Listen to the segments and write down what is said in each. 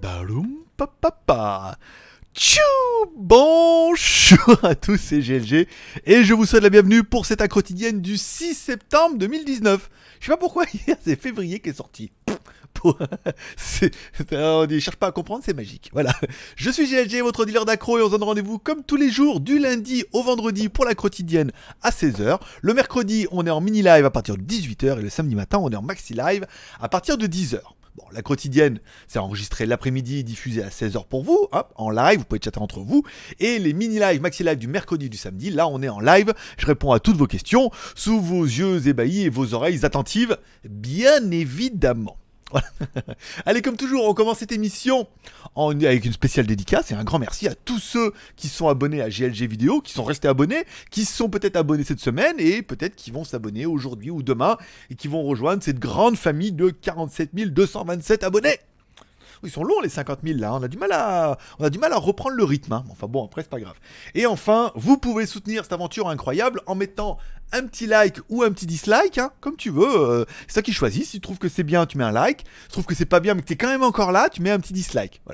Darum papa. Tchou Bonjour à tous, c'est GLG et je vous souhaite la bienvenue pour cette quotidienne du 6 septembre 2019. Je sais pas pourquoi hier c'est février qui est sorti. On ne cherche pas à comprendre, c'est magique. Voilà. Je suis GLG, votre dealer d'accro et on se donne rendez-vous comme tous les jours du lundi au vendredi pour la quotidienne à 16h. Le mercredi, on est en mini live à partir de 18h et le samedi matin, on est en maxi live à partir de 10h. Bon, la quotidienne, c'est enregistré l'après-midi diffusé à 16h pour vous, en live, vous pouvez chatter entre vous. Et les mini-lives, maxi-live du mercredi et du samedi, là on est en live, je réponds à toutes vos questions, sous vos yeux ébahis et vos oreilles attentives, bien évidemment. Allez, comme toujours, on commence cette émission avec une spéciale dédicace et un grand merci à tous ceux qui sont abonnés à GLG Vidéo, qui sont restés abonnés, qui sont peut-être abonnés cette semaine et peut-être qui vont s'abonner aujourd'hui ou demain et qui vont rejoindre cette grande famille de 47 227 abonnés. Ils sont longs les 50 000 là, on a du mal à, on a du mal à reprendre le rythme. Hein. Enfin bon, après c'est pas grave. Et enfin, vous pouvez soutenir cette aventure incroyable en mettant un petit like ou un petit dislike, hein, comme tu veux. Euh, c'est ça qui choisit. Si tu trouves que c'est bien, tu mets un like. Si tu trouves que c'est pas bien, mais que tu es quand même encore là, tu mets un petit dislike.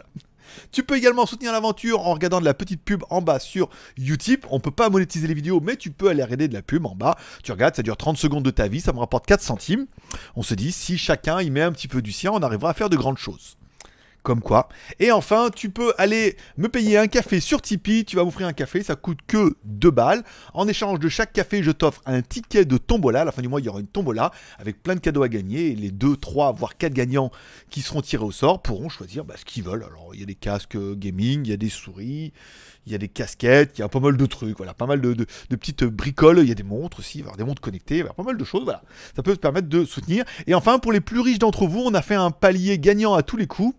Tu peux également soutenir l'aventure en regardant de la petite pub en bas sur Utip. On peut pas monétiser les vidéos, mais tu peux aller regarder de la pub en bas. Tu regardes, ça dure 30 secondes de ta vie, ça me rapporte 4 centimes. On se dit, si chacun y met un petit peu du sien, on arrivera à faire de grandes choses. Comme quoi. Et enfin, tu peux aller me payer un café sur Tipeee. Tu vas m'offrir un café, ça coûte que 2 balles. En échange de chaque café, je t'offre un ticket de tombola. À la fin du mois, il y aura une tombola avec plein de cadeaux à gagner. Et les 2, 3, voire 4 gagnants qui seront tirés au sort pourront choisir bah, ce qu'ils veulent. Alors, il y a des casques gaming, il y a des souris, il y a des casquettes, il y a pas mal de trucs. Voilà, pas mal de, petites bricoles. Il y a des montres aussi, des montres connectées, pas mal de choses. Voilà, ça peut te permettre de soutenir. Et enfin, pour les plus riches d'entre vous, on a fait un palier gagnant à tous les coups.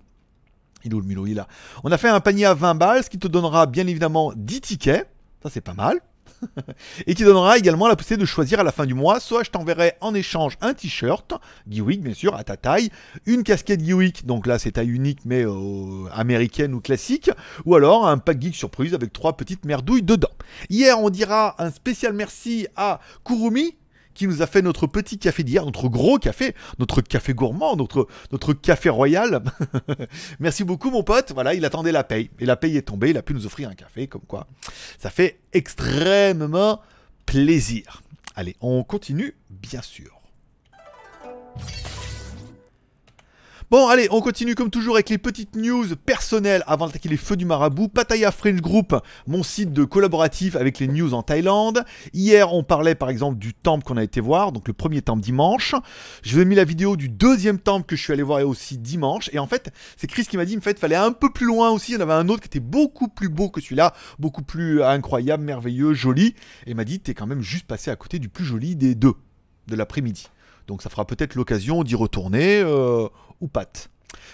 Il est le Milo Il a. On a fait un panier à 20 balles, ce qui te donnera bien évidemment 10 tickets. Ça, c'est pas mal. et qui donnera également la possibilité de choisir à la fin du mois. Soit je t'enverrai en échange un t-shirt, Geewick bien sûr, à ta taille, une casquette Geewick, donc là c'est taille unique mais euh, américaine ou classique, ou alors un pack geek surprise avec trois petites merdouilles dedans. Hier on dira un spécial merci à Kurumi qui nous a fait notre petit café d'hier, notre gros café, notre café gourmand, notre, notre café royal. Merci beaucoup mon pote. Voilà, il attendait la paye. Et la paye est tombée, il a pu nous offrir un café, comme quoi. Ça fait extrêmement plaisir. Allez, on continue, bien sûr. Bon, allez, on continue comme toujours avec les petites news personnelles avant d'attaquer les feux du marabout. Pattaya French Group, mon site de collaboratif avec les news en Thaïlande. Hier, on parlait par exemple du temple qu'on a été voir, donc le premier temple dimanche. Je vous ai mis la vidéo du deuxième temple que je suis allé voir aussi dimanche. Et en fait, c'est Chris qui m'a dit, en fait, fallait un peu plus loin aussi. Il y en avait un autre qui était beaucoup plus beau que celui-là, beaucoup plus incroyable, merveilleux, joli. Et il m'a dit, t'es quand même juste passé à côté du plus joli des deux de l'après-midi. Donc ça fera peut-être l'occasion d'y retourner euh, ou pas.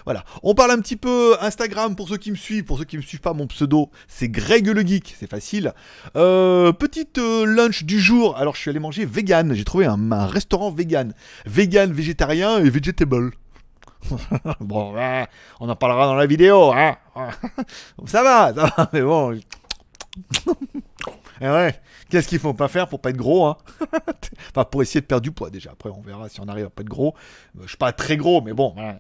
Voilà, on parle un petit peu Instagram pour ceux qui me suivent, pour ceux qui me suivent pas, mon pseudo c'est Greg le Geek, c'est facile. Euh, petite euh, lunch du jour, alors je suis allé manger vegan, j'ai trouvé un, restaurant vegan, vegan, végétarien et vegetable. bon, on en parlera dans la vidéo, hein. ça va, ça va, mais bon. Et eh ouais, qu'est-ce qu'il faut pas faire pour pas être gros hein? Enfin, pour essayer de perdre du poids déjà. Après, on verra si on arrive à pas être gros. Euh, je suis pas très gros, mais bon, euh,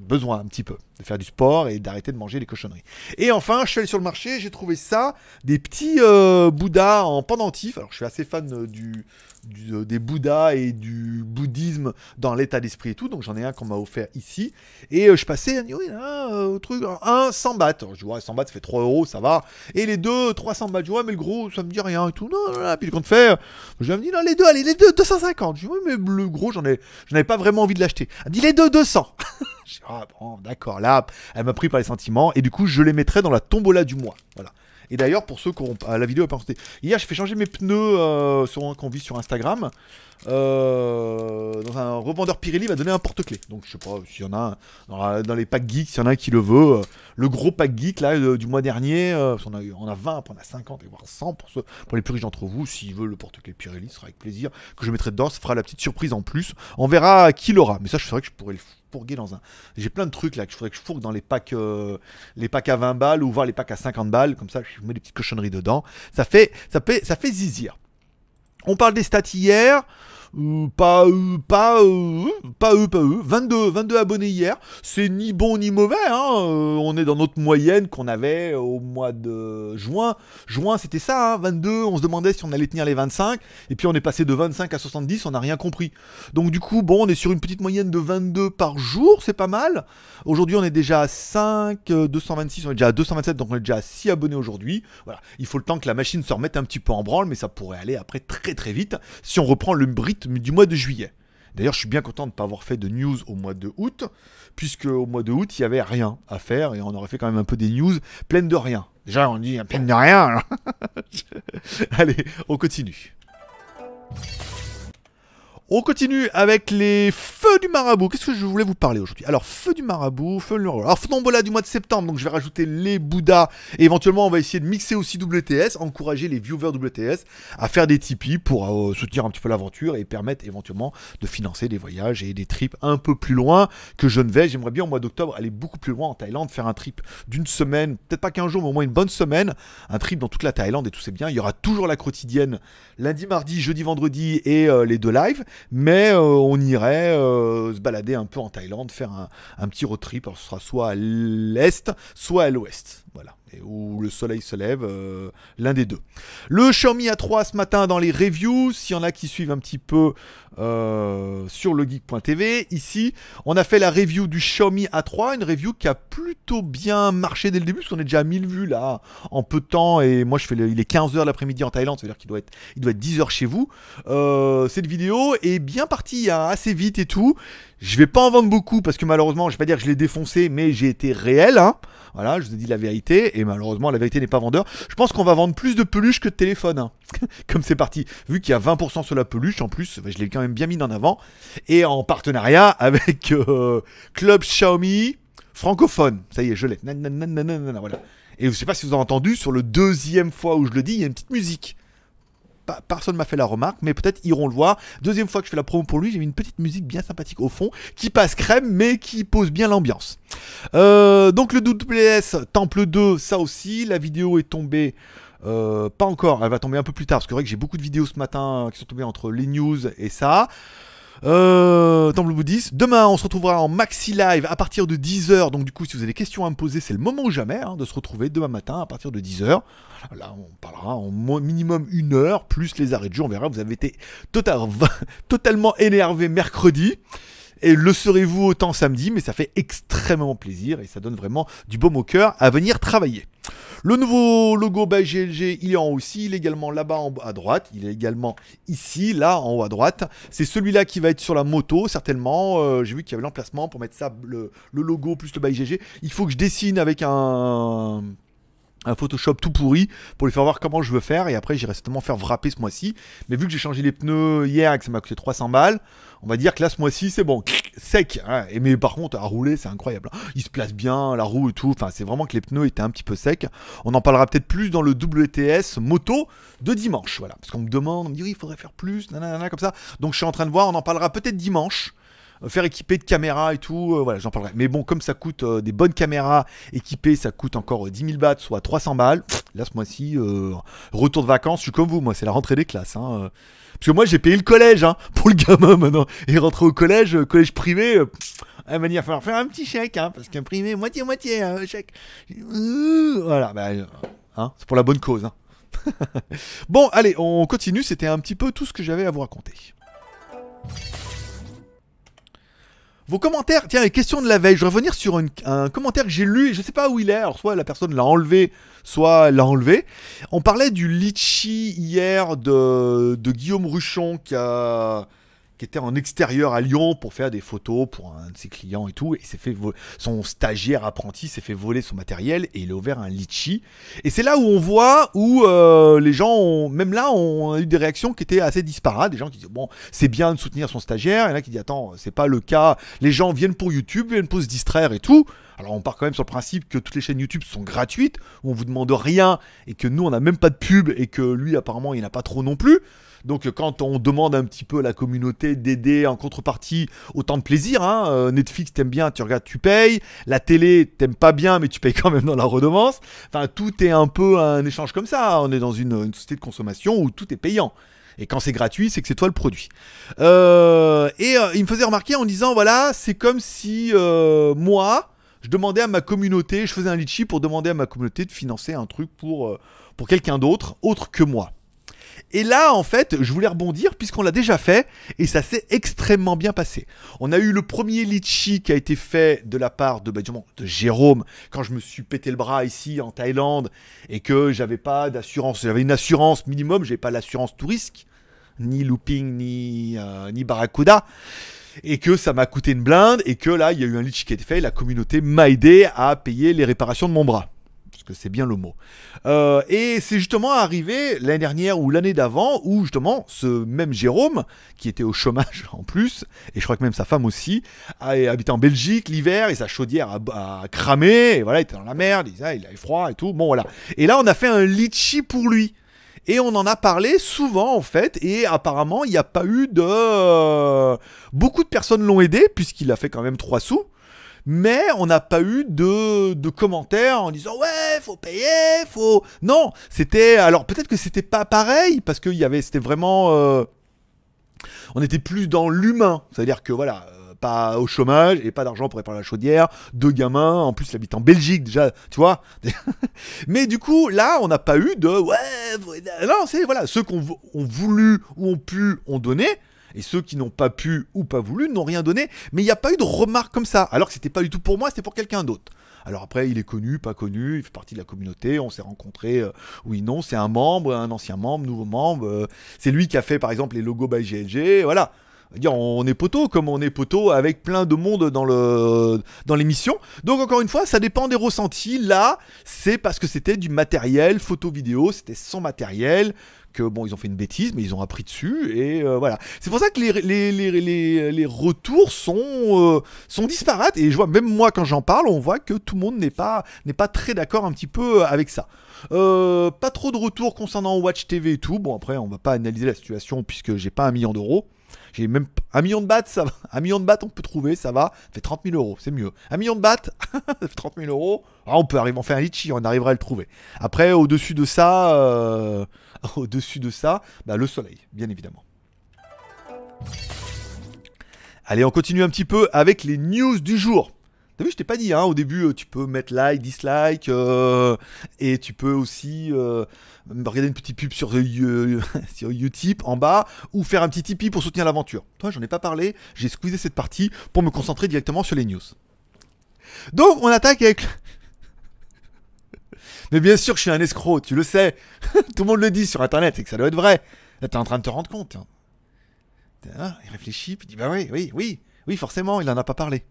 besoin un petit peu de faire du sport et d'arrêter de manger les cochonneries. Et enfin, je suis allé sur le marché, j'ai trouvé ça, des petits euh, Bouddhas en pendentif. Alors, je suis assez fan du, des Bouddhas et du bouddhisme dans l'état d'esprit et tout. Donc j'en ai un qu'on m'a offert ici. Et je passais, oui, un truc, un 100 bahts. je ouais, 100 bahts, ça fait 3 euros, ça va. Et les deux, 300 bahts, je ouais, mais le gros, ça me dit rien et tout. Non, non, Puis compte fait, je me dis, non, les deux, allez, les deux, 250. Je dis, oui, mais le gros, j'en ai, j'en avais pas vraiment envie de l'acheter. Elle dit, les deux, 200. je dis, ah bon, d'accord, là, elle m'a pris par les sentiments. Et du coup, je les mettrai dans la tombola du mois. Voilà. Et d'ailleurs, pour ceux qui ont la vidéo pas hier j'ai fait changer mes pneus euh, sur un qu'on vit sur Instagram. Euh, dans un revendeur Pirelli va donner un porte-clés. Donc je sais pas s'il y en a dans, les packs geeks, s'il y en a un qui le veut. Euh, le gros pack geek là du mois dernier, on, a, on a 20, après on a 50 et voire 100 pour, pour les plus riches d'entre vous. S'ils veulent le porte-clés Pirelli, ce sera avec plaisir que je mettrai dedans. Ça fera la petite surprise en plus. On verra qui l'aura. Mais ça, je ferais que je pourrais le fourguer dans un. J'ai plein de trucs là que je faudrait que je fourgue dans les packs, euh, les packs à 20 balles ou voir les packs à 50 balles. Comme ça, je mets des petites cochonneries dedans. Ça fait, ça fait, ça fait zizir. On parle des stats hier. Euh, pas, euh, pas, euh, pas eux, pas eux. 22, 22 abonnés hier. C'est ni bon ni mauvais. Hein. Euh, on est dans notre moyenne qu'on avait au mois de juin. Juin, c'était ça, hein, 22. On se demandait si on allait tenir les 25. Et puis on est passé de 25 à 70. On n'a rien compris. Donc du coup, bon, on est sur une petite moyenne de 22 par jour. C'est pas mal. Aujourd'hui, on est déjà à 5, 226. On est déjà à 227. Donc on est déjà à 6 abonnés aujourd'hui. Voilà. Il faut le temps que la machine se remette un petit peu en branle. Mais ça pourrait aller après très très vite si on reprend le rythme du mois de juillet. D'ailleurs, je suis bien content de ne pas avoir fait de news au mois de août, puisque au mois de août, il n'y avait rien à faire et on aurait fait quand même un peu des news pleines de rien. Déjà, on dit pleines de rien. Allez, on continue. On continue avec les feux du marabout. Qu'est-ce que je voulais vous parler aujourd'hui? Alors, feu du marabout, feu du marabout. Alors, Fnombola du mois de septembre, donc je vais rajouter les Bouddhas. Et éventuellement, on va essayer de mixer aussi WTS, encourager les viewers WTS à faire des Tipeee pour euh, soutenir un petit peu l'aventure et permettre éventuellement de financer des voyages et des trips un peu plus loin que je ne vais. J'aimerais bien au mois d'octobre aller beaucoup plus loin en Thaïlande, faire un trip d'une semaine, peut-être pas 15 jours, mais au moins une bonne semaine. Un trip dans toute la Thaïlande et tout c'est bien. Il y aura toujours la quotidienne lundi, mardi, jeudi, vendredi et euh, les deux lives mais euh, on irait euh, se balader un peu en Thaïlande, faire un, petit road trip. Alors, ce sera soit à l'est, soit à l'ouest. Voilà. Et où le soleil se lève, euh, l'un des deux. Le Xiaomi A3 ce matin dans les reviews, s'il y en a qui suivent un petit peu euh, sur le geek.tv, ici, on a fait la review du Xiaomi A3, une review qui a plutôt bien marché dès le début, parce qu'on est déjà à 1000 vues là, en peu de temps, et moi je fais le- il est 15h l'après-midi en Thaïlande, ça veut dire qu'il doit être, il doit être 10h chez vous. Euh, cette vidéo est bien partie hein, assez vite et tout. Je vais pas en vendre beaucoup parce que malheureusement, je vais pas dire que je l'ai défoncé, mais j'ai été réel. Hein. Voilà, je vous ai dit la vérité et malheureusement, la vérité n'est pas vendeur. Je pense qu'on va vendre plus de peluches que de téléphones. hein. Comme c'est parti. Vu qu'il y a 20% sur la peluche, en plus, je l'ai quand même bien mis en avant. Et en partenariat avec euh, Club Xiaomi francophone. Ça y est, je l'ai. Voilà. Et je sais pas si vous avez entendu, sur le deuxième fois où je le dis, il y a une petite musique. Personne m'a fait la remarque, mais peut-être iront le voir. Deuxième fois que je fais la promo pour lui, j'ai mis une petite musique bien sympathique au fond, qui passe crème, mais qui pose bien l'ambiance. Euh, donc le WS Temple 2, ça aussi, la vidéo est tombée. euh, pas encore, elle va tomber un peu plus tard parce que c'est vrai que j'ai beaucoup de vidéos ce matin qui sont tombées entre les news et ça. Euh, Temple bouddhiste. Demain, on se retrouvera en maxi live à partir de 10h. Donc, du coup, si vous avez des questions à me poser, c'est le moment ou jamais hein, de se retrouver demain matin à partir de 10h. Là, on parlera en minimum une heure, plus les arrêts de jeu. On verra. Vous avez été total- totalement énervé mercredi. Et le serez-vous autant samedi, mais ça fait extrêmement plaisir et ça donne vraiment du baume au cœur à venir travailler. Le nouveau logo by GLG, il est en haut aussi, il est également là-bas à droite, il est également ici, là en haut à droite. C'est celui-là qui va être sur la moto, certainement. Euh, J'ai vu qu'il y avait l'emplacement pour mettre ça, le, logo plus le by GLG. Il faut que je dessine avec un un Photoshop tout pourri pour lui faire voir comment je veux faire et après j'irai certainement faire wrapper ce mois-ci mais vu que j'ai changé les pneus hier et que ça m'a coûté 300 balles on va dire que là ce mois-ci c'est bon sec hein. et mais par contre à rouler c'est incroyable hein. il se place bien la roue et tout enfin c'est vraiment que les pneus étaient un petit peu secs on en parlera peut-être plus dans le WTS moto de dimanche voilà parce qu'on me demande on me dit il faudrait faire plus nanana comme ça donc je suis en train de voir on en parlera peut-être dimanche Euh, faire équiper de caméras et tout, euh, voilà, j'en parlerai. Mais bon, comme ça coûte euh, des bonnes caméras équipées, ça coûte encore euh, 10 000 bahts, soit 300 balles. Là, ce mois-ci, retour de vacances, je suis comme vous, moi, c'est la rentrée des classes. Hein. Parce que moi, j'ai payé le collège hein, pour le gamin maintenant. Et rentrer au collège, euh, collège privé, euh, il va dire, falloir faire un petit chèque, hein, parce qu'un privé, moitié-moitié, un chèque. Euh, Voilà, euh, hein, c'est pour la bonne cause. hein. bon, allez, on continue. C'était un petit peu tout ce que j'avais à vous raconter. Vos commentaires, tiens, les questions de la veille. Je vais revenir sur un commentaire que j'ai lu je sais pas où il est. Alors, soit la personne l'a enlevé, soit elle l'a enlevé. On parlait du litchi hier de, de Guillaume Ruchon qui, a- qui était en extérieur à Lyon pour faire des photos pour un de ses clients et tout. Et s'est fait son stagiaire apprenti s'est fait voler son matériel et il a ouvert un litchi. Et c'est là où on voit où euh, les gens, ont, même là, ont eu des réactions qui étaient assez disparates. Des gens qui disent bon, c'est bien de soutenir son stagiaire. Et là qui dit attends, c'est pas le cas. Les gens viennent pour YouTube, viennent pour se distraire et tout. Alors on part quand même sur le principe que toutes les chaînes YouTube sont gratuites, où on vous demande rien et que nous on n'a même pas de pub et que lui apparemment il n'a pas trop non plus. Donc quand on demande un petit peu à la communauté d'aider en contrepartie, autant de plaisir. Hein. Euh, Netflix t'aimes bien, tu regardes, tu payes. La télé t'aimes pas bien, mais tu payes quand même dans la redevance. Enfin tout est un peu un échange comme ça. On est dans une, société de consommation où tout est payant. Et quand c'est gratuit, c'est que c'est toi le produit. Euh, et euh, il me faisait remarquer en disant voilà, c'est comme si euh, moi, je demandais à ma communauté, je faisais un litchi pour demander à ma communauté de financer un truc pour, euh, pour quelqu'un d'autre, autre que moi. Et là, en fait, je voulais rebondir puisqu'on l'a déjà fait et ça s'est extrêmement bien passé. On a eu le premier litchi qui a été fait de la part de, bah, de Jérôme quand je me suis pété le bras ici en Thaïlande et que j'avais pas d'assurance. J'avais une assurance minimum, j'avais pas l'assurance tout risque, ni looping, ni, euh, ni barracuda. Et que ça m'a coûté une blinde et que là, il y a eu un litchi qui a été fait. Et la communauté m'a aidé à payer les réparations de mon bras parce que c'est bien le mot. Euh, et c'est justement arrivé l'année dernière ou l'année d'avant où justement ce même Jérôme, qui était au chômage en plus, et je crois que même sa femme aussi, a habité en Belgique l'hiver et sa chaudière a, cramé, et voilà, il était dans la merde, il, il avait froid et tout. Bon voilà. Et là on a fait un litchi pour lui. Et on en a parlé souvent en fait, et apparemment il n'y a pas eu de... Beaucoup de personnes l'ont aidé, puisqu'il a fait quand même 3 sous mais on n'a pas eu de, commentaires en disant ouais faut payer faut non c'était alors peut-être que c'était pas pareil parce que y avait c'était vraiment euh, on était plus dans l'humain. C'est à dire que voilà euh, pas au chômage et pas d'argent pour réparer la chaudière deux gamins en plus il habite en Belgique déjà tu vois. Mais du coup là on n'a pas eu de ouais non c'est voilà ceux qui ont, ont voulu ou ont pu ont donné et ceux qui n'ont pas pu ou pas voulu n'ont rien donné. Mais il n'y a pas eu de remarques comme ça. Alors que c'était pas du tout pour moi, c'était pour quelqu'un d'autre. Alors après, il est connu, pas connu, il fait partie de la communauté, on s'est rencontrés, euh, oui, non, c'est un membre, un ancien membre, nouveau membre. Euh, c'est lui qui a fait par exemple les logos by GLG, voilà. On est poteau comme on est poteau avec plein de monde dans le dans l'émission. Donc encore une fois, ça dépend des ressentis. Là, c'est parce que c'était du matériel photo vidéo, c'était son matériel que bon, ils ont fait une bêtise, mais ils ont appris dessus, et euh, voilà. C'est pour ça que les, retours sont, euh, sont disparates, et je vois, même moi, quand j'en parle, on voit que tout le monde n'est pas, très d'accord un petit peu avec ça. Euh, pas trop de retours concernant Watch TV et tout. Bon, après, on va pas analyser la situation puisque j'ai pas un million d'euros. J'ai même un million de bahts, ça va. Un million de bahts, on peut trouver, ça va. Fait 30 000 euros, c'est mieux. Un million de bahts, 30 000 euros. Ah, on peut arriver à faire un litchi, on arrivera à le trouver. Après, au-dessus de ça, euh, au-dessus de ça, bah, le soleil, bien évidemment. Allez, on continue un petit peu avec les news du jour. T'as vu, je t'ai pas dit, hein, au début, euh, tu peux mettre like, dislike, euh, et tu peux aussi euh, regarder une petite pub sur, sur Utip en bas, ou faire un petit Tipeee pour soutenir l'aventure. Toi, j'en ai pas parlé, j'ai squeezé cette partie pour me concentrer directement sur les news. Donc, on attaque avec... Mais bien sûr, je suis un escroc, tu le sais. Tout le monde le dit sur Internet, c'est que ça doit être vrai. Là, t'es en train de te rendre compte. Hein. il réfléchit, puis il dit, bah oui, oui, oui. Oui, forcément, il n'en a pas parlé.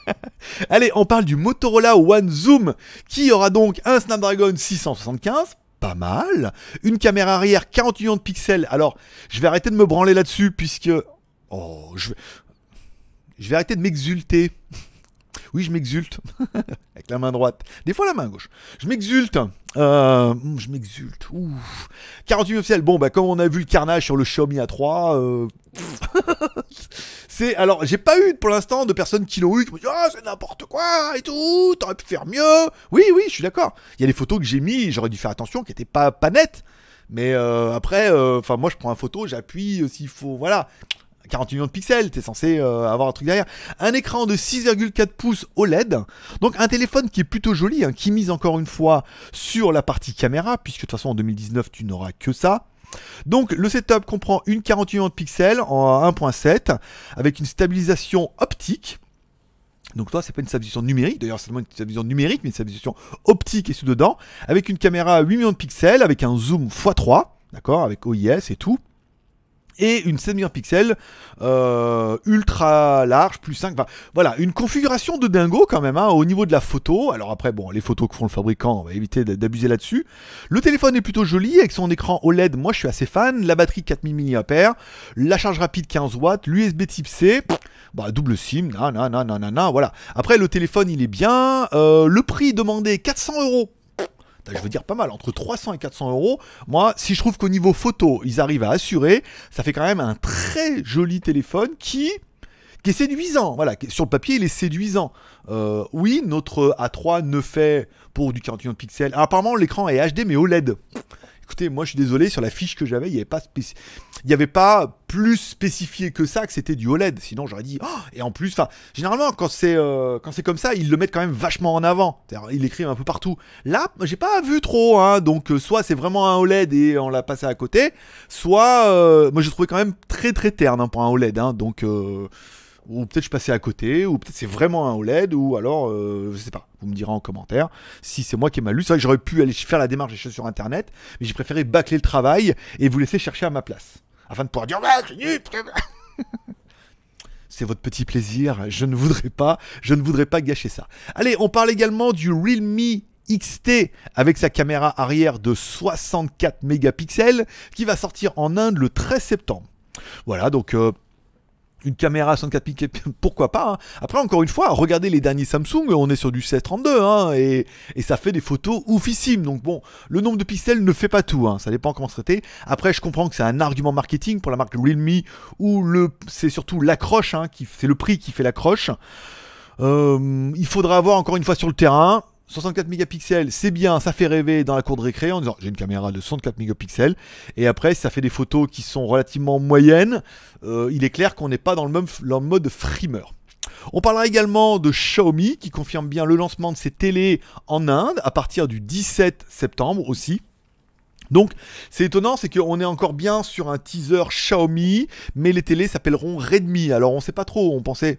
Allez, on parle du Motorola One Zoom qui aura donc un Snapdragon 675. Pas mal. Une caméra arrière 40 millions de pixels. Alors, je vais arrêter de me branler là-dessus puisque. Oh, je vais. Je vais arrêter de m'exulter. Oui, je m'exulte. Avec la main droite. Des fois la main gauche. Je m'exulte. Euh, je m'exulte. 48 pixels. Bon, bah, comme on a vu le carnage sur le Xiaomi A3. Euh... Alors, j'ai pas eu pour l'instant de personnes qui l'ont eu qui m'ont dit Ah, c'est n'importe quoi et tout. T'aurais pu faire mieux. Oui, oui, je suis d'accord. Il y a des photos que j'ai mis, j'aurais dû faire attention, qui étaient pas, pas nettes. Mais euh, après, euh, enfin, moi, je prends une photo, j'appuie euh, s'il faut. Voilà. 48 millions de pixels, t'es censé avoir un truc derrière. Un écran de 6,4 pouces OLED. Donc un téléphone qui est plutôt joli, hein, qui mise encore une fois sur la partie caméra, puisque de toute façon en 2019 tu n'auras que ça. Donc le setup comprend une 48 millions de pixels en 1.7 avec une stabilisation optique. Donc toi, c'est pas une stabilisation numérique, d'ailleurs c'est une stabilisation numérique, mais une stabilisation optique et sous dedans, avec une caméra à 8 millions de pixels, avec un zoom x3, d'accord, avec OIS et tout et une 7 millions de pixels euh, ultra large, plus 5. voilà, une configuration de dingo quand même hein, au niveau de la photo. Alors après, bon, les photos que font le fabricant, on va éviter d'abuser là-dessus. Le téléphone est plutôt joli avec son écran OLED. Moi, je suis assez fan. La batterie 4000 mAh, la charge rapide 15 watts, l'USB Type C. Bah, double SIM, nanana, voilà. Après, le téléphone, il est bien. Euh, le prix demandé, 400 euros je veux dire pas mal, entre 300 et 400 euros. Moi, si je trouve qu'au niveau photo, ils arrivent à assurer, ça fait quand même un très joli téléphone qui, qui est séduisant. Voilà, sur le papier, il est séduisant. Euh, oui, notre A3 ne fait pour du 41 pixels. apparemment, l'écran est HD mais OLED. Écoutez, moi je suis désolé, sur la fiche que j'avais, il n'y avait pas plus spécifié que ça que c'était du OLED. Sinon j'aurais dit oh et en plus, enfin généralement quand c'est euh, quand c'est comme ça, ils le mettent quand même vachement en avant. Ils l'écrivent un peu partout. Là, j'ai pas vu trop, hein, donc euh, soit c'est vraiment un OLED et on l'a passé à côté, soit euh, moi j'ai trouvé quand même très très terne hein, pour un OLED, hein, donc ou peut-être je passais à côté, ou peut-être c'est vraiment un OLED, ou alors, euh, je sais pas, vous me direz en commentaire si c'est moi qui ai mal lu. C'est vrai que j'aurais pu aller faire la démarche des choses sur internet, mais j'ai préféré bâcler le travail et vous laisser chercher à ma place. Afin de pouvoir dire, c'est votre petit plaisir, je ne voudrais pas, je ne voudrais pas gâcher ça. Allez, on parle également du Realme XT avec sa caméra arrière de 64 mégapixels qui va sortir en Inde le 13 septembre. Voilà, donc euh, une caméra 64 pixels, pourquoi pas. Hein. Après, encore une fois, regardez les derniers Samsung, on est sur du 732, hein, et, ça fait des photos oufissimes. Donc bon, le nombre de pixels ne fait pas tout, hein, ça dépend comment se traiter. Après, je comprends que c'est un argument marketing pour la marque Realme, où le, c'est surtout l'accroche, qui, c'est le prix qui fait l'accroche. Euh, il faudra avoir encore une fois sur le terrain. 64 mégapixels, c'est bien, ça fait rêver dans la cour de récré en disant j'ai une caméra de 64 mégapixels. Et après, ça fait des photos qui sont relativement moyennes. Euh, il est clair qu'on n'est pas dans le même mode frimeur. On parlera également de Xiaomi qui confirme bien le lancement de ses télés en Inde à partir du 17 septembre aussi. Donc, c'est étonnant, c'est qu'on est encore bien sur un teaser Xiaomi, mais les télés s'appelleront Redmi. Alors, on ne sait pas trop, on pensait,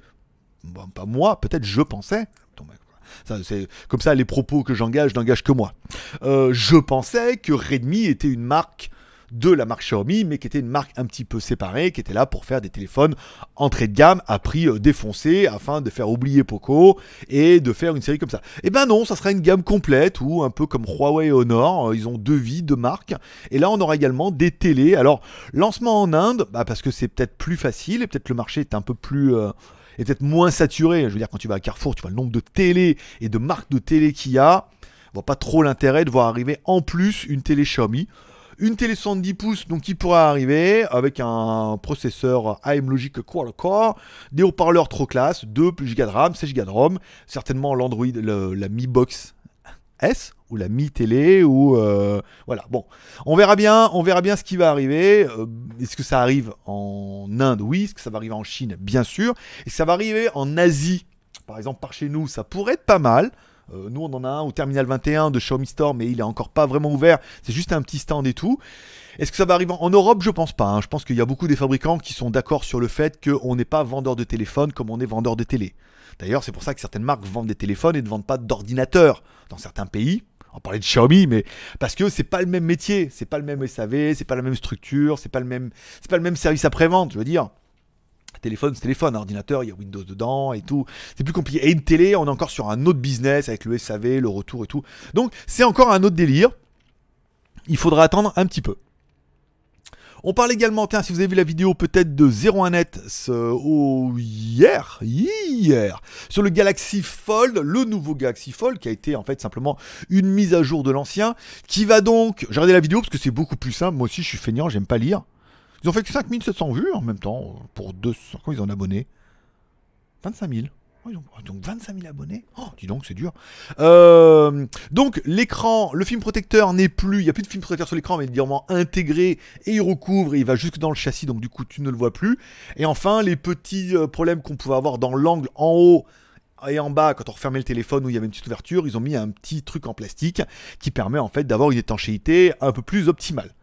pas moi, peut-être je pensais, c'est comme ça les propos que j'engage n'engagent que moi. Euh, je pensais que Redmi était une marque de la marque Xiaomi, mais qui était une marque un petit peu séparée, qui était là pour faire des téléphones entrée de gamme à prix euh, défoncé, afin de faire oublier Poco et de faire une série comme ça. Et eh ben non, ça sera une gamme complète, ou un peu comme Huawei et Honor, euh, ils ont deux vies, deux marques. Et là, on aura également des télés. Alors, lancement en Inde, bah, parce que c'est peut-être plus facile, et peut-être le marché est un peu plus est peut-être moins saturé. Je veux dire, quand tu vas à Carrefour, tu vois le nombre de télé et de marques de télé qu'il y a. On voit pas trop l'intérêt de voir arriver en plus une télé Xiaomi. Une télé 70 pouces, donc qui pourra arriver avec un processeur AM Logic quad-core, des haut-parleurs trop classe, 2 plus Go de RAM, 16 Go de ROM, certainement l'Android, la Mi Box S ou la Mi Télé ou euh, voilà. Bon, on verra bien, on verra bien ce qui va arriver. Euh, est-ce que ça arrive en Inde? Oui. Est-ce que ça va arriver en Chine? Bien sûr. Et ça va arriver en Asie? Par exemple, par chez nous, ça pourrait être pas mal. Euh, nous, on en a un au Terminal 21 de Xiaomi Store, mais il est encore pas vraiment ouvert. C'est juste un petit stand et tout. Est-ce que ça va arriver en Europe? Je pense pas. Hein. Je pense qu'il y a beaucoup des fabricants qui sont d'accord sur le fait qu'on n'est pas vendeur de téléphone comme on est vendeur de télé. D'ailleurs, c'est pour ça que certaines marques vendent des téléphones et ne vendent pas d'ordinateurs dans certains pays. On parlait de Xiaomi, mais parce que c'est pas le même métier, c'est pas le même SAV, c'est pas la même structure, c'est pas le même, c'est pas le même service après-vente, je veux dire. Téléphone, c'est téléphone, ordinateur, il y a Windows dedans et tout. C'est plus compliqué. Et une télé, on est encore sur un autre business avec le SAV, le retour et tout. Donc c'est encore un autre délire. Il faudra attendre un petit peu. On parle également, tiens, si vous avez vu la vidéo peut-être de 01net oh, hier, hier, sur le Galaxy Fold, le nouveau Galaxy Fold, qui a été en fait simplement une mise à jour de l'ancien, qui va donc, j'ai regardé la vidéo parce que c'est beaucoup plus simple, moi aussi je suis feignant, j'aime pas lire. Ils ont fait que 5700 vues en même temps, pour 200, quand ils ont abonné 25 000 donc 25 000 abonnés. Oh, dis donc, c'est dur. Euh, donc l'écran, le film protecteur n'est plus, il n'y a plus de film protecteur sur l'écran, mais il est directement intégré et il recouvre et il va jusque dans le châssis, donc du coup tu ne le vois plus. Et enfin, les petits euh, problèmes qu'on pouvait avoir dans l'angle en haut et en bas, quand on refermait le téléphone où il y avait une petite ouverture, ils ont mis un petit truc en plastique qui permet en fait d'avoir une étanchéité un peu plus optimale.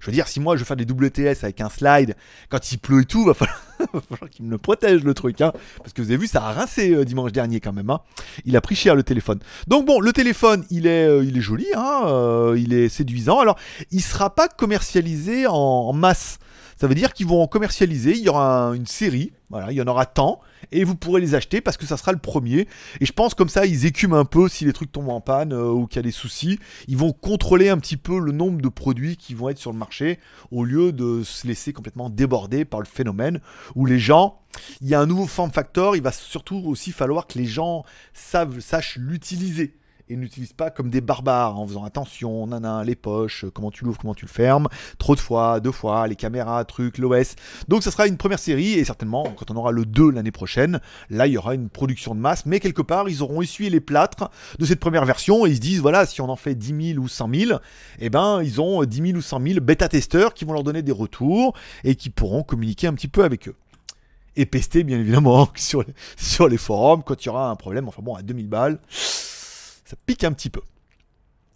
Je veux dire, si moi je veux faire des WTS avec un slide, quand il pleut et tout, va falloir, qu'il me protège le truc. Hein. Parce que vous avez vu, ça a rincé euh, dimanche dernier quand même. Hein. Il a pris cher le téléphone. Donc bon, le téléphone, il est, euh, il est joli, hein, euh, il est séduisant. Alors, il sera pas commercialisé en masse. Ça veut dire qu'ils vont en commercialiser, il y aura une série, voilà, il y en aura tant, et vous pourrez les acheter parce que ça sera le premier. Et je pense comme ça, ils écument un peu si les trucs tombent en panne euh, ou qu'il y a des soucis. Ils vont contrôler un petit peu le nombre de produits qui vont être sur le marché au lieu de se laisser complètement déborder par le phénomène où les gens, il y a un nouveau form factor, il va surtout aussi falloir que les gens sachent l'utiliser et n'utilise pas comme des barbares en faisant attention, nana, les poches, comment tu l'ouvres, comment tu le fermes, trop de fois, deux fois, les caméras, trucs, l'OS. Donc ça sera une première série et certainement quand on aura le 2 l'année prochaine, là il y aura une production de masse, mais quelque part ils auront essuyé les plâtres de cette première version et ils se disent voilà, si on en fait 10 000 ou 100 000, eh ben ils ont 10 000 ou 100 000 bêta-testeurs qui vont leur donner des retours et qui pourront communiquer un petit peu avec eux et pester bien évidemment sur les, sur les forums quand il y aura un problème. Enfin bon, à 2000 balles, ça pique un petit peu.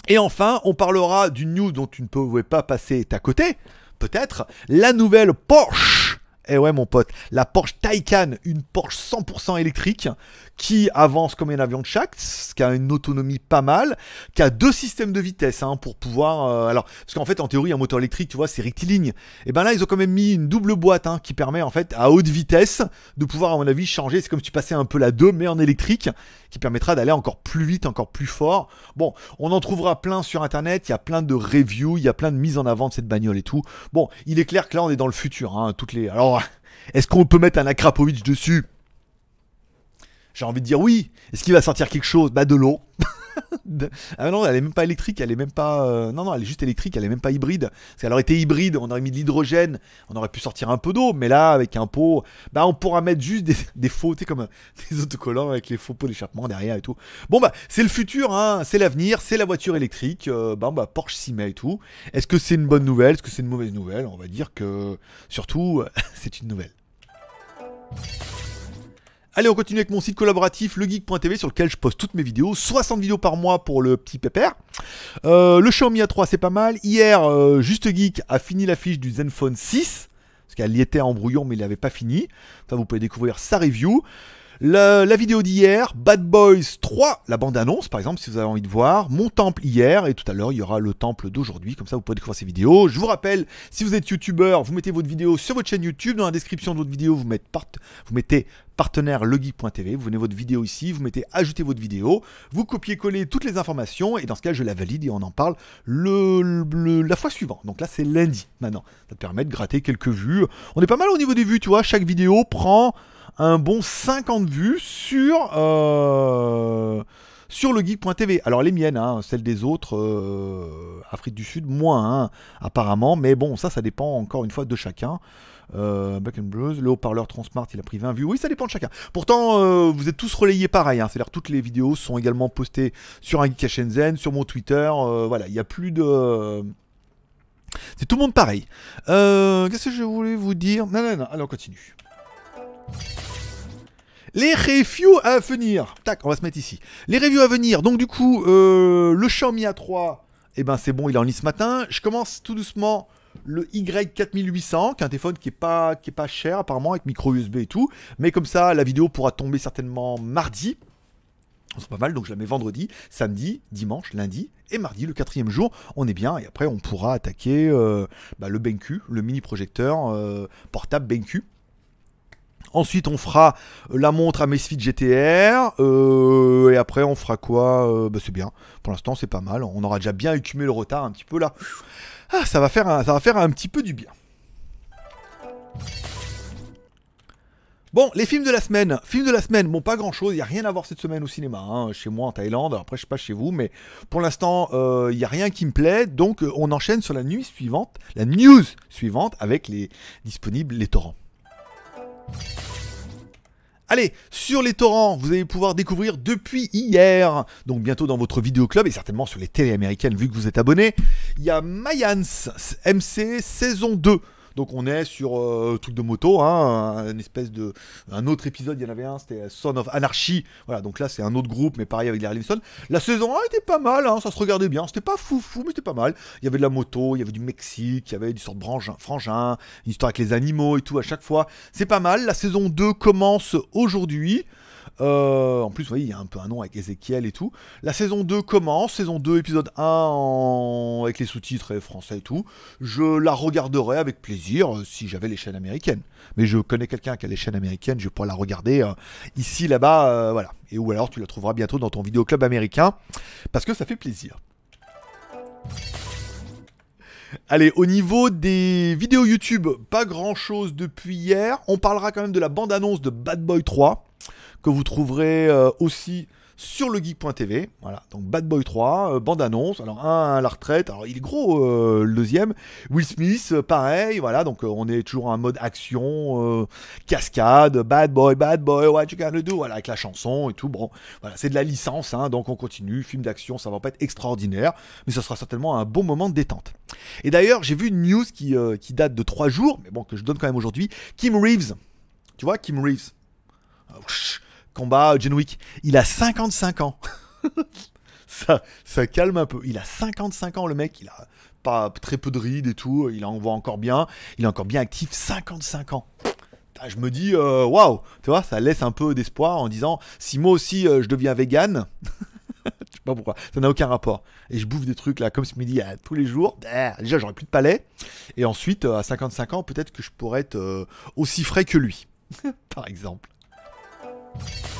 Et enfin, on parlera d'une news dont tu ne pouvais pas passer à côté, peut-être, la nouvelle Porsche. Eh ouais mon pote, la Porsche Taycan, une Porsche 100% électrique qui avance comme un avion de chaque, qui a une autonomie pas mal, qui a deux systèmes de vitesse hein, pour pouvoir. Euh, alors, parce qu'en fait, en théorie, un moteur électrique, tu vois, c'est rectiligne. Et ben là, ils ont quand même mis une double boîte hein, qui permet en fait à haute vitesse de pouvoir, à mon avis, changer. C'est comme si tu passais un peu la 2 mais en électrique, qui permettra d'aller encore plus vite, encore plus fort. Bon, on en trouvera plein sur internet. Il y a plein de reviews, il y a plein de mises en avant de cette bagnole et tout. Bon, il est clair que là, on est dans le futur. Hein, toutes les. Alors, est-ce qu'on peut mettre un Akrapovic dessus? J'ai envie de dire oui. Est-ce qu'il va sortir quelque chose? Bah de l'eau. ah non, elle est même pas électrique, elle est même pas. Euh, non, non, elle est juste électrique, elle est même pas hybride. Si elle aurait été hybride, on aurait mis de l'hydrogène, on aurait pu sortir un peu d'eau, mais là, avec un pot, bah on pourra mettre juste des, faux, tu sais, comme des autocollants avec les faux pots d'échappement derrière et tout. Bon, bah, c'est le futur, hein, c'est l'avenir, c'est la voiture électrique. Euh, bah, bah, Porsche s'y met et tout. Est-ce que c'est une bonne nouvelle Est-ce que c'est une mauvaise nouvelle? On va dire que, surtout, c'est une nouvelle. Allez, on continue avec mon site collaboratif, legeek.tv, sur lequel je poste toutes mes vidéos. 60 vidéos par mois pour le petit pépère. Euh, le Xiaomi A3, c'est pas mal. Hier, euh, Juste Geek a fini la fiche du Zenfone 6. Parce qu'elle y était en brouillon, mais il n'avait pas fini. Enfin, vous pouvez découvrir sa review. La, vidéo d'hier, Bad Boys 3, la bande-annonce par exemple, si vous avez envie de voir. Mon temple hier, et tout à l'heure, il y aura le temple d'aujourd'hui. Comme ça, vous pouvez découvrir ces vidéos. Je vous rappelle, si vous êtes youtubeur, vous mettez votre vidéo sur votre chaîne YouTube. Dans la description de votre vidéo, vous mettez, vous mettez partenaire. Vous venez votre vidéo ici, vous mettez ajouter votre vidéo, vous copiez-coller toutes les informations, et dans ce cas, je la valide et on en parle le, la fois suivante. Donc là, c'est lundi maintenant. Ça te permet de gratter quelques vues. On est pas mal au niveau des vues, tu vois. Chaque vidéo prend un bon 50 vues sur, euh, sur le geek.tv. Alors les miennes, hein, celles des autres, euh, Afrique du Sud, moins hein, apparemment, mais bon, ça, ça dépend encore une fois de chacun. Euh, Back and Blues, le haut-parleur Transmart, il a pris 20 vues. Oui, ça dépend de chacun. Pourtant, euh, vous êtes tous relayés pareil. Hein. C'est-à-dire toutes les vidéos sont également postées sur un Geek sur mon Twitter. voilà, il n'y a plus de. C'est tout le monde pareil. Qu'est-ce que je voulais vous dire? Non, non, non. On continue. Les reviews à venir. Tac, on va se mettre ici. Les reviews à venir. Donc du coup, euh, le Xiaomi A3, eh ben c'est bon, il est en ligne ce matin. Je commence tout doucement le Y4800, qui est un téléphone qui est pas, qui pas cher apparemment, avec micro USB et tout. Mais comme ça, la vidéo pourra tomber certainement mardi. C'est pas mal, donc je la mets vendredi, samedi, dimanche, lundi et mardi, le quatrième jour, on est bien, et après on pourra attaquer euh, bah, le BenQ, le mini projecteur euh, portable BenQ, Ensuite, on fera euh, la montre à Mesfit GTR. Euh, et après, on fera quoi euh, bah, C'est bien. Pour l'instant, c'est pas mal. On aura déjà bien écumé le retard un petit peu là. Ah, ça va faire un, ça va faire un petit peu du bien. Bon, les films de la semaine. Films de la semaine, bon, pas grand chose. Il n'y a rien à voir cette semaine au cinéma. Hein, chez moi en Thaïlande. Après, je sais pas chez vous. Mais pour l'instant, il n'y a rien qui me plaît. Donc, on enchaîne sur la nuit suivante. La news suivante avec les disponibles, les torrents. Allez, sur les torrents, vous allez pouvoir découvrir depuis hier, donc bientôt dans votre vidéo club et certainement sur les télé américaines vu que vous êtes abonné, il y a Mayans MC saison 2. Donc on est sur euh, truc de moto, hein, un espèce de un autre épisode, il y en avait un, c'était Son of Anarchy. Voilà, donc là c'est un autre groupe, mais pareil avec Larry Livingston. La saison 1 était pas mal, hein, ça se regardait bien, c'était pas fou fou, mais c'était pas mal. Il y avait de la moto, il y avait du Mexique, il y avait du sort de frangin, une histoire avec les animaux et tout à chaque fois. C'est pas mal. La saison 2 commence aujourd'hui. Euh, en plus, vous voyez, il y a un peu un nom avec Ezekiel et tout. La saison 2 commence, saison 2, épisode 1 avec les sous-titres français et tout. Je la regarderai avec plaisir euh, si j'avais les chaînes américaines. Mais je connais quelqu'un qui a les chaînes américaines, je pourrais la regarder euh, ici, là-bas, voilà. Et ou alors tu la trouveras bientôt dans ton vidéoclub américain, parce que ça fait plaisir. Allez, au niveau des vidéos YouTube, pas grand chose depuis hier. On parlera quand même de la bande-annonce de Bad Boy 3 que vous trouverez euh, aussi sur le geek.tv. Voilà, donc Bad Boy 3, euh, bande annonce. Alors un à la retraite, alors il est gros euh, le deuxième. Will Smith, pareil, voilà, donc on est toujours en mode action, cascade, Bad Boy, Bad Boy, what you gonna do, voilà, avec la chanson et tout. Bon, voilà, c'est de la licence, hein, donc on continue. Film d'action, ça va pas être extraordinaire, mais ça sera certainement un bon moment de détente. Et d'ailleurs, j'ai vu une news qui, qui date de 3 jours, mais bon, que je donne quand même aujourd'hui. Kim Reeves, tu vois, Kim Reeves? Pff, combat John Wick. Il a 55 ans. ça, ça calme un peu. Il a 55 ans, le mec. Il a pas très peu de rides et tout. Il en voit encore bien. Il est encore bien actif. 55 ans. Je me dis, euh, waouh, tu vois, ça laisse un peu d'espoir en disant, si moi aussi euh, je deviens vegan, je sais pas pourquoi, ça n'a aucun rapport. Et je bouffe des trucs là comme ce midi tous les jours. Ah, Déjà, j'aurai plus de palais. Et ensuite, euh, à 55 ans, peut-être que je pourrais être euh, aussi frais que lui, par exemple. Thank you.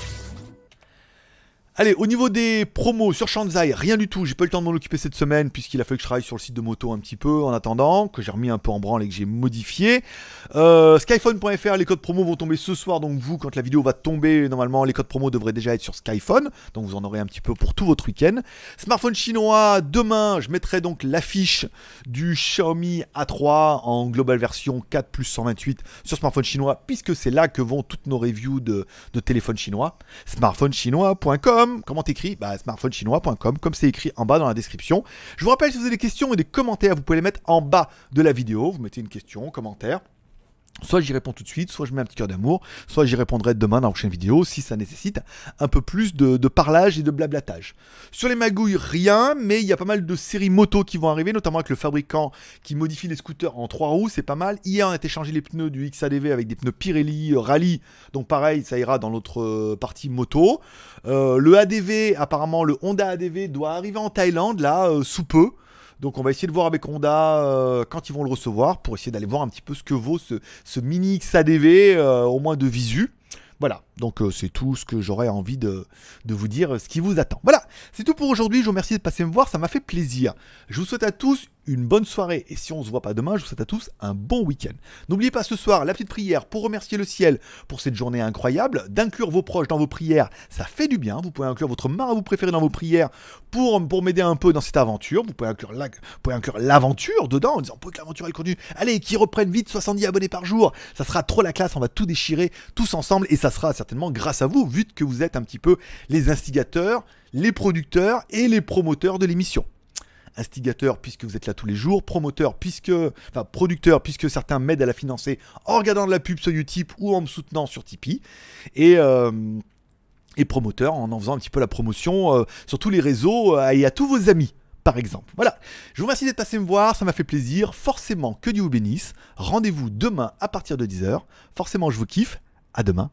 Allez, au niveau des promos sur Shanzai, rien du tout. J'ai pas eu le temps de m'en occuper cette semaine puisqu'il a fallu que je travaille sur le site de moto un petit peu en attendant, que j'ai remis un peu en branle et que j'ai modifié. Euh, Skyphone.fr, les codes promo vont tomber ce soir. Donc vous, quand la vidéo va tomber, normalement, les codes promo devraient déjà être sur Skyphone. Donc vous en aurez un petit peu pour tout votre week-end. Smartphone chinois, demain, je mettrai donc l'affiche du Xiaomi A3 en global version 4 plus 128 sur smartphone chinois puisque c'est là que vont toutes nos reviews de, de téléphones chinois. Smartphonechinois.com comment t'écris Bah smartphonechinois.com, comme c'est écrit en bas dans la description. Je vous rappelle, si vous avez des questions et des commentaires, vous pouvez les mettre en bas de la vidéo. Vous mettez une question, commentaire. Soit j'y réponds tout de suite, soit je mets un petit cœur d'amour, soit j'y répondrai demain dans la prochaine vidéo si ça nécessite un peu plus de, parlage et de blablatage. Sur les magouilles, rien, mais il y a pas mal de séries moto qui vont arriver, notamment avec le fabricant qui modifie les scooters en trois roues, c'est pas mal. Hier, on a été changé les pneus du XADV avec des pneus Pirelli euh, Rally, donc pareil, ça ira dans l'autre euh, partie moto. Euh, le ADV, apparemment, le Honda ADV doit arriver en Thaïlande là euh, sous peu. Donc on va essayer de voir avec Honda euh, quand ils vont le recevoir pour essayer d'aller voir un petit peu ce que vaut ce, mini XADV euh, au moins de visu. Voilà, donc euh, c'est tout ce que j'aurais envie de, de vous dire, ce qui vous attend. Voilà, c'est tout pour aujourd'hui, je vous remercie de passer me voir, ça m'a fait plaisir. Je vous souhaite à tous une bonne soirée, et si on se voit pas demain, je vous souhaite à tous un bon week-end. N'oubliez pas ce soir la petite prière pour remercier le ciel pour cette journée incroyable, d'inclure vos proches dans vos prières, ça fait du bien, vous pouvez inclure votre marabout préféré dans vos prières pour, m'aider un peu dans cette aventure, vous pouvez inclure la- vous pouvez inclure l'aventure dedans en disant, pour que l'aventure elle continue, allez, qui reprennent vite 70 abonnés par jour, ça sera trop la classe, on va tout déchirer tous ensemble, et ça sera certainement grâce à vous, vu que vous êtes un petit peu les instigateurs, les producteurs et les promoteurs de l'émission instigateur puisque vous êtes là tous les jours, promoteur puisque, enfin producteur puisque certains m'aident à la financer en regardant de la pub sur Utip ou en me soutenant sur Tipeee, et euh, et promoteur en en faisant un petit peu la promotion euh, sur tous les réseaux euh, et à tous vos amis. Par exemple. Voilà. Je vous remercie d'être passé me voir, ça m'a fait plaisir. Forcément, que Dieu vous bénisse. Rendez-vous demain à partir de 10h. Forcément, je vous kiffe. À demain.